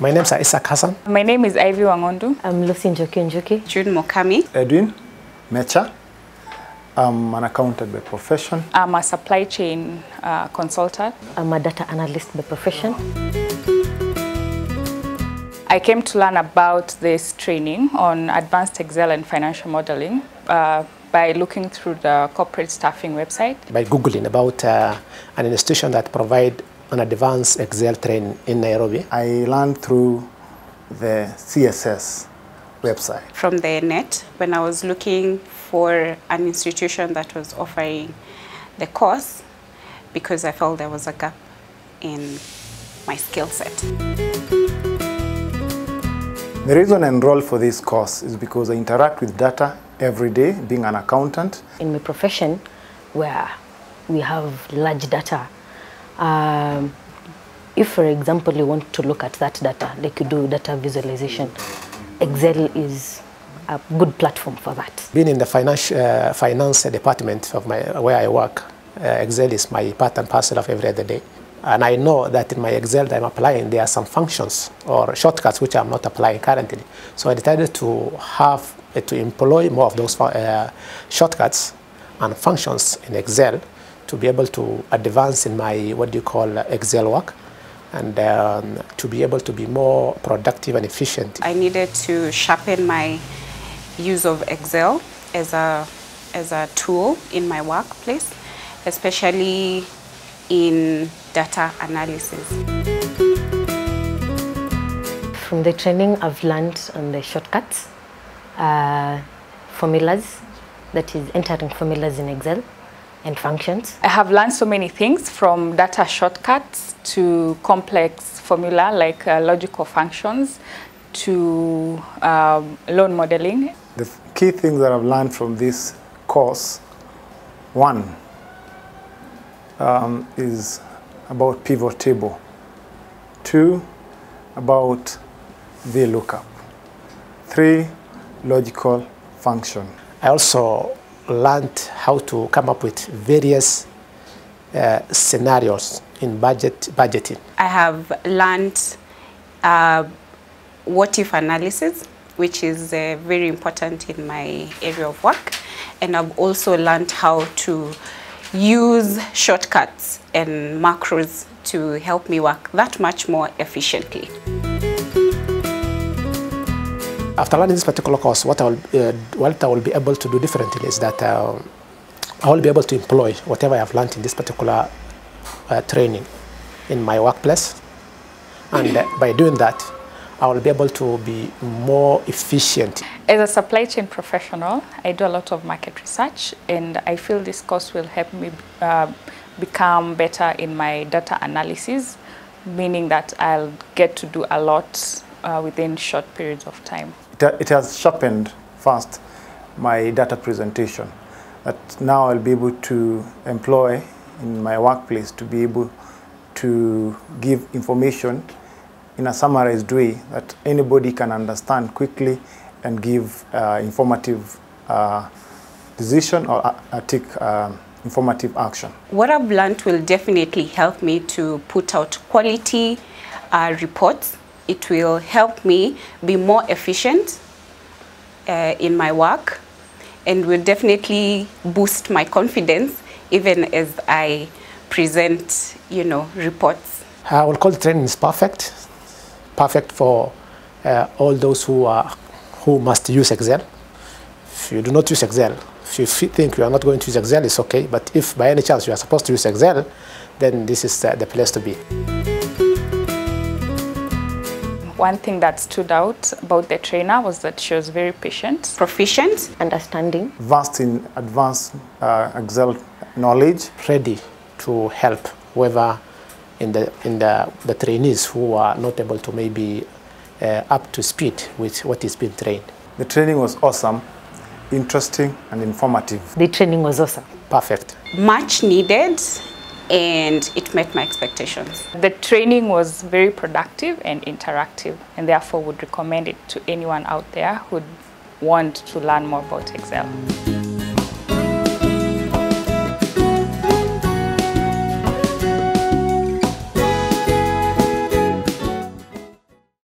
My name is Isaac Hassan. My name is Ivy Wangondu. I'm Lucy Njoki Njoki. June Mukami. Edwin Mecha. I'm an accountant by profession. I'm a supply chain uh, consultant. I'm a data analyst by profession. I came to learn about this training on advanced Excel and financial modeling uh, by looking through the corporate staffing website. By Googling about uh, an institution that provide an advanced Excel training in Nairobi. I learned through the CSS website. From the net, when I was looking for an institution that was offering the course, because I felt there was a gap in my skill set. The reason I enrolled for this course is because I interact with data every day, being an accountant. In my profession, where we have large data, um, if, for example, you want to look at that data, like you do data visualization, Excel is a good platform for that. Being in the finance, uh, finance department of my, where I work, uh, Excel is my part and parcel of every other day. And I know that in my Excel that I'm applying, there are some functions or shortcuts which I'm not applying currently. So I decided to have, uh, to employ more of those uh, shortcuts and functions in Excel to be able to advance in my, what do you call, Excel work and um, to be able to be more productive and efficient. I needed to sharpen my use of Excel as a, as a tool in my workplace, especially in data analysis. From the training, I've learned on the shortcuts, uh, formulas, that is entering formulas in Excel, and functions. I have learned so many things from data shortcuts to complex formula like uh, logical functions to um, loan modeling. The key things that I've learned from this course, one um, is about pivot table. Two, about VLOOKUP. Three, logical function. I also learned how to come up with various uh, scenarios in budget budgeting. I have learned uh, what if analysis, which is uh, very important in my area of work. And I've also learned how to use shortcuts and macros to help me work that much more efficiently. After learning this particular course, what I will, uh, what I will be able to do differently is that uh, I will be able to employ whatever I have learned in this particular uh, training in my workplace. And uh, by doing that, I will be able to be more efficient. As a supply chain professional, I do a lot of market research and I feel this course will help me uh, become better in my data analysis, meaning that I'll get to do a lot uh, within short periods of time. It has sharpened fast my data presentation that now I'll be able to employ in my workplace to be able to give information in a summarized way that anybody can understand quickly and give uh, informative uh, decision or uh, take uh, informative action. What I've learned will definitely help me to put out quality uh, reports. It will help me be more efficient uh, in my work and will definitely boost my confidence even as I present, you know, reports. I will call the training is perfect, perfect for uh, all those who are who must use Excel. If you do not use Excel, if you think you are not going to use Excel, it's okay. But if by any chance you are supposed to use Excel, then this is uh, the place to be. One thing that stood out about the trainer was that she was very patient. Proficient. Understanding. Vast in advanced uh, Excel knowledge. Ready to help whoever in the, in the, the trainees who are not able to maybe uh, up to speed with what is being trained. The training was awesome, interesting and informative. The training was awesome. Perfect. Much needed and it met my expectations. The training was very productive and interactive and therefore would recommend it to anyone out there who'd want to learn more about Excel.